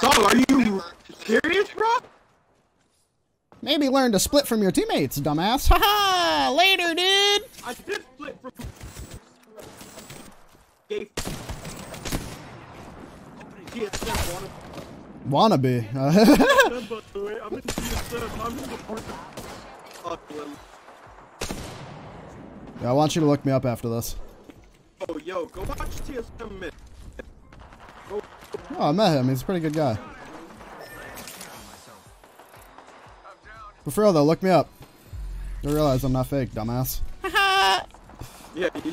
Dog, are you serious, bro? Maybe learn to split from your teammates, dumbass. Haha! Later, dude! I did split from. Wannabe. them, by the way. I'm in TSM. I'm in the part. Fuck, Lil. yeah, I want you to look me up after this. Oh, yo, go watch TSM. Oh, I met him. He's a pretty good guy. But for real though, look me up. You realize I'm not fake, dumbass. Yeah,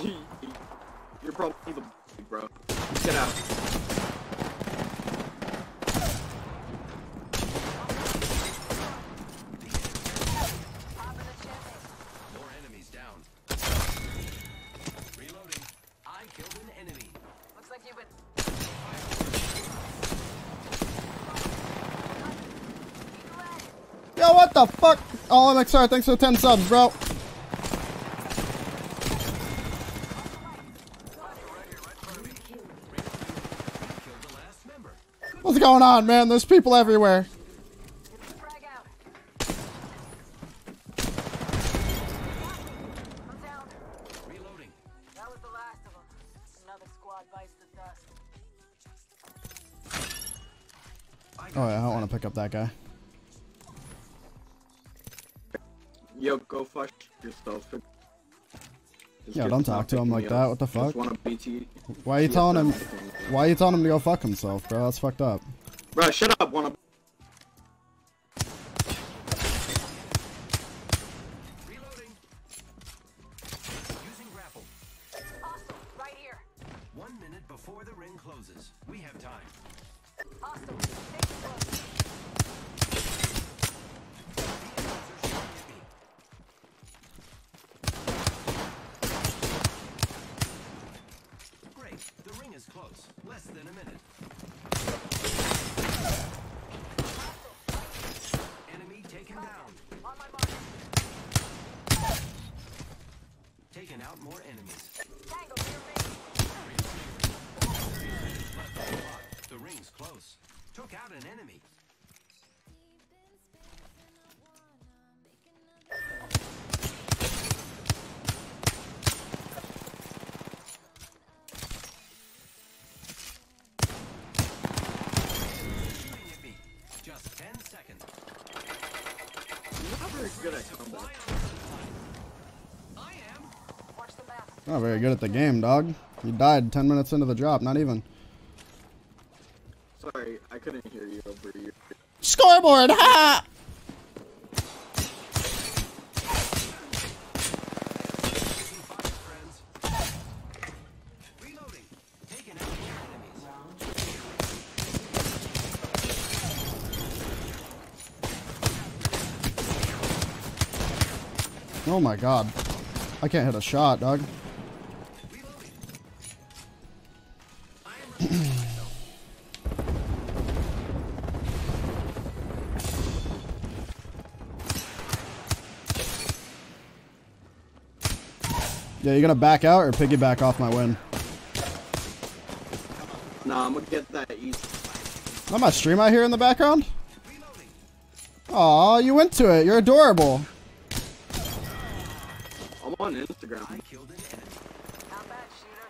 you're probably the bro. Get out. More down. Reloading. I killed an enemy. Looks like you've been. Yo, what the fuck? Oh, MXR, thanks for 10 subs, bro. What's going on, man? There's people everywhere. Oh, yeah, I don't want to pick up that guy. Yo, go fuck yourself. Just Yeah, don't talk to him like me that. What the fuck? Just BT. Why are you telling him? Why are you telling him to go fuck himself, bro? That's fucked up. Bro, shut up, wanna. Reloading. Using grapple. Hostile, right here. One minute before the ring closes. We have time. Hostile, take it close. The enemies are shooting at me. Great. The ring is close. Less than a minute. Enemy taken down. On my mark. Taken out more enemies. Tango near me. The ring's close. Took out an enemy. Not very good at the game, dog. You died 10 minutes into the drop, not even. Sorry, I couldn't hear you over you. Scoreboard, ha! Taking fire, friends. Reloading. Taking out more enemies. Oh my god. I can't hit a shot, dog. Yeah, you gonna back out or piggyback off my win? Nah, I'm gonna get that easy. Not my stream out here in the background? Reloading. Aw, you went to it. You're adorable. I'm on Instagram. I killed an enemy. Not bad, shooter.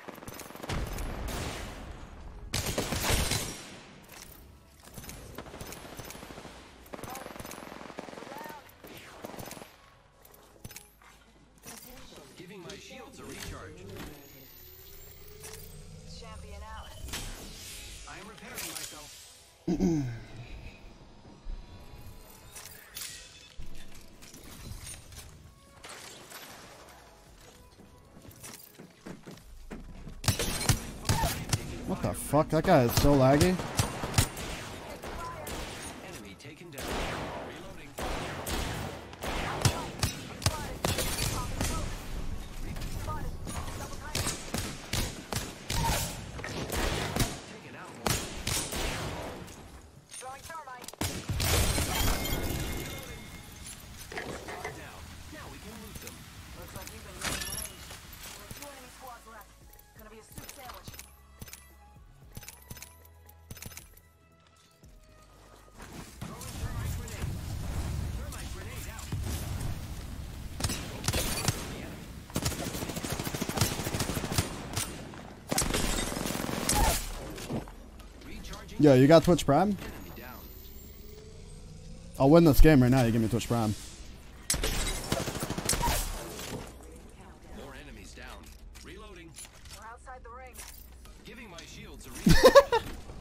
Giving my shields a recharge. Champion out. I am repairing myself. What the fuck? That guy is so laggy. Yo, you got Twitch Prime? I'll win this game right now. You give me Twitch Prime.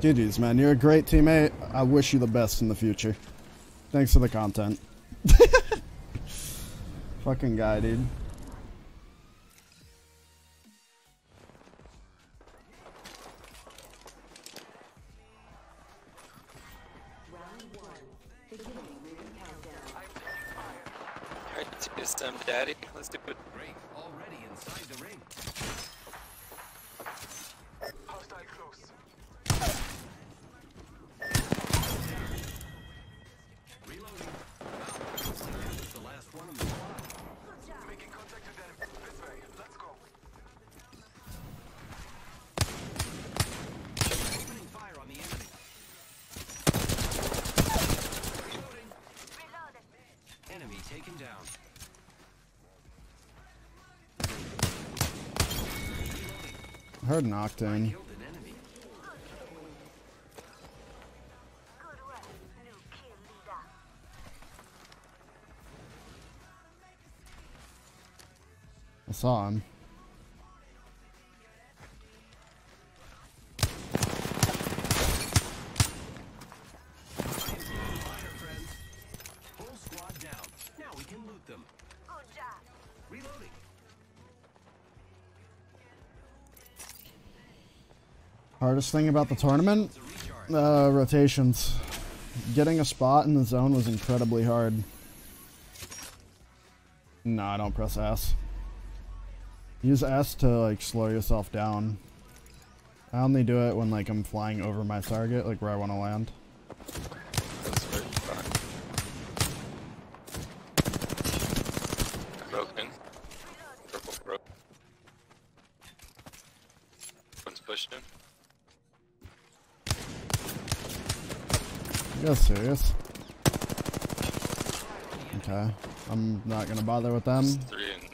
GG's, man. You're a great teammate. I wish you the best in the future. Thanks for the content. Fucking guy, dude. Alright, some daddy. Let's do it. Great. Already inside the ring. Hostile close. Reloading. Wow, looks like that was the last one of the squad. Good job. Making contact with them. This way. Let's go. Opening fire on the enemy. Reloading. Reloaded. Enemy taken down. Heard an octane. Good saw him. Hardest thing about the tournament? Uh, rotations. Getting a spot in the zone was incredibly hard. No, I don't press S. Use S to like slow yourself down. I only do it when like I'm flying over my target, like where I want to land. That's very fun. Broken. Purple broke. One's pushing. You guys serious? Okay, I'm not gonna bother with them. There's three in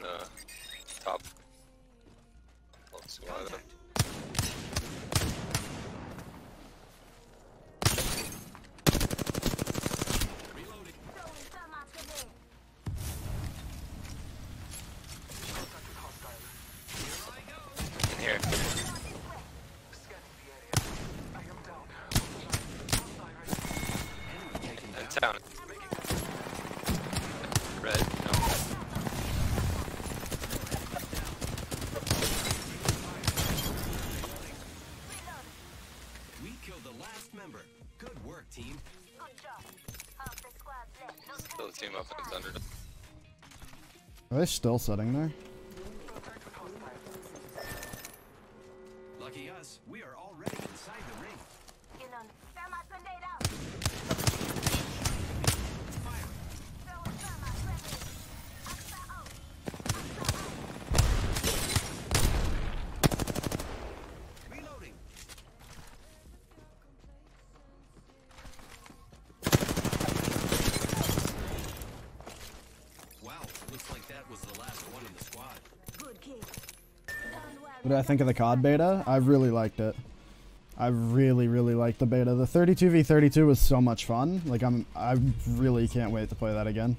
Are they still sitting there? What do I think of the COD beta? I really liked it. I really, really liked the beta. The 32v32 was so much fun. Like I'm, I really can't wait to play that again.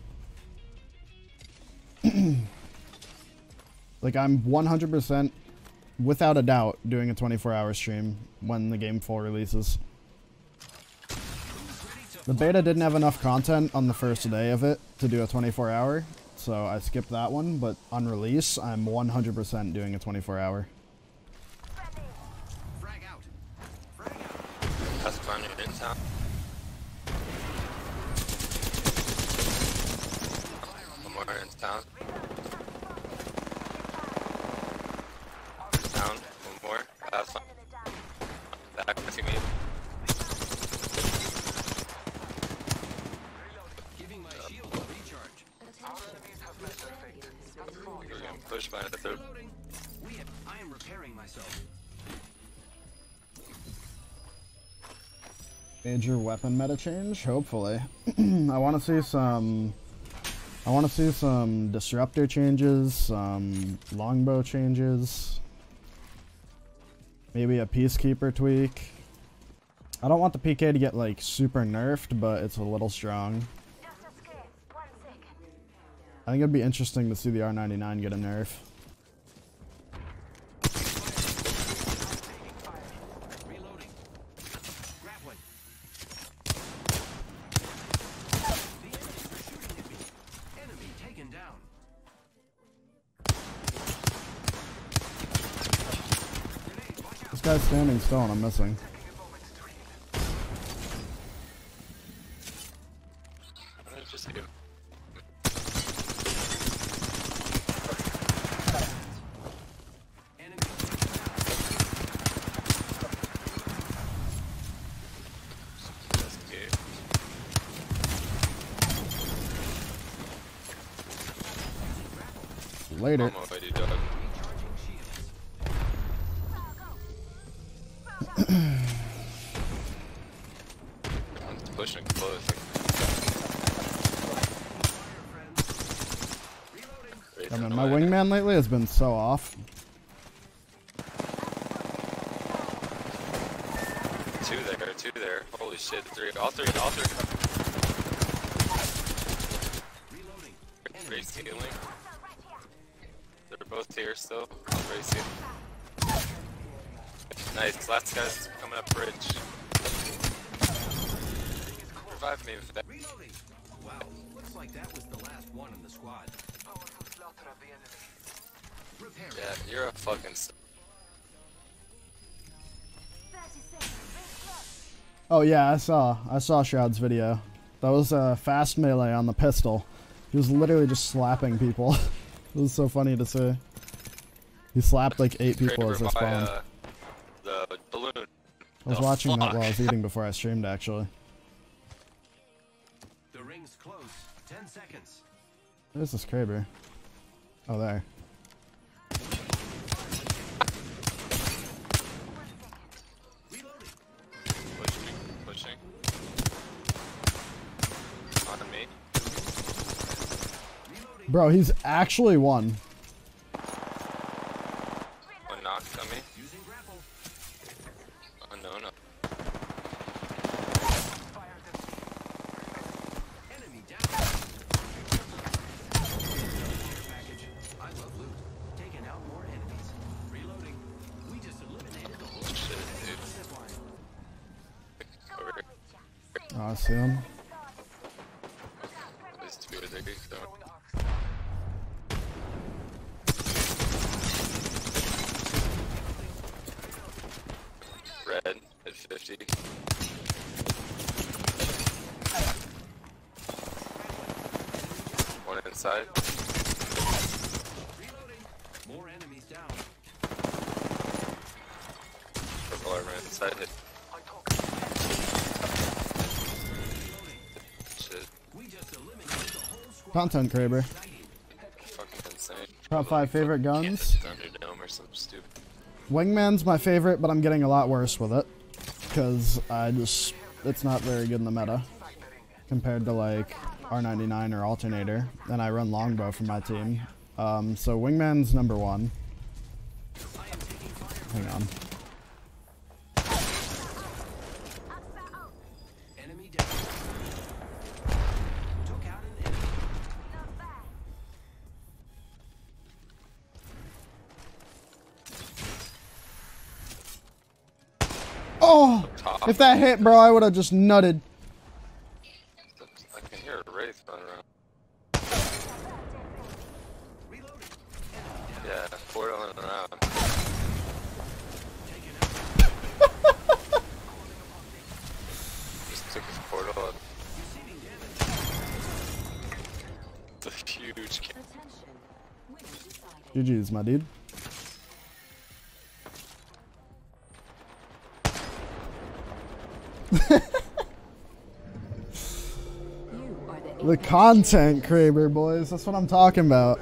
like I'm 100% without a doubt doing a 24-hour stream when the game full releases. The beta didn't have enough content on the first day of it to do a 24-hour, so I skipped that one. But on release, I'm 100% doing a 24 hour. Frag out. Frag out. That's fun in town. One more in town. Town. One more. Uh, That's fun. Back to me. Giving my uh, shield a recharge. We're getting pushed by the third. We have, I am repairing myself. Major weapon meta change, hopefully. I want to see some. I want to see some disruptor changes, some longbow changes, maybe a peacekeeper tweak. I don't want the PK to get like super nerfed, but it's a little strong. Just escape. One second. I think it'd be interesting to see the R99 get a nerf. Guy's standing still and I'm missing. I'm pushing close. Like, I mean, my wingman lately has been so off. Two there, two there. Holy shit, three. All three, all three. Reloading. Great ceiling. They're both here still. Great ceiling. Nice. Last guy's coming up bridge. Revive me with that. Reloading. Wow. Looks like that was the last one in the squad. Repair. Yeah, you're a fucking. s- 30 seconds. Ring close. Oh yeah, I saw. I saw Shroud's video. That was a fast melee on the pistol. He was literally just slapping people. it was so funny to see. He slapped like eight people as they by, spawned. Uh, the balloon. I was the watching that while I was eating before I streamed actually. The ring's close. Ten seconds. Where's this Kraber? Oh, there. Pushing, pushing. On me. Bro, he's actually won. One knock on me. Oh no, no. Red at 50. One inside. Reloading. More enemies down. Purple armor inside. Hit. Shit. We just eliminated the whole squad. Content Kraber. Fucking insane. Top five favorite guns. Wingman's my favorite, but I'm getting a lot worse with it. Because I just. It's not very good in the meta. Compared to like R99 or Alternator. And I run Longbow for my team. Um, so Wingman's number one. Hang on. Oh! Top. If that hit, bro, I would have just nutted. I can hear a Wraith running around. Yeah, four on the round. Just took huge GG's, my dude. the content, Kraber boys. That's what I'm talking about.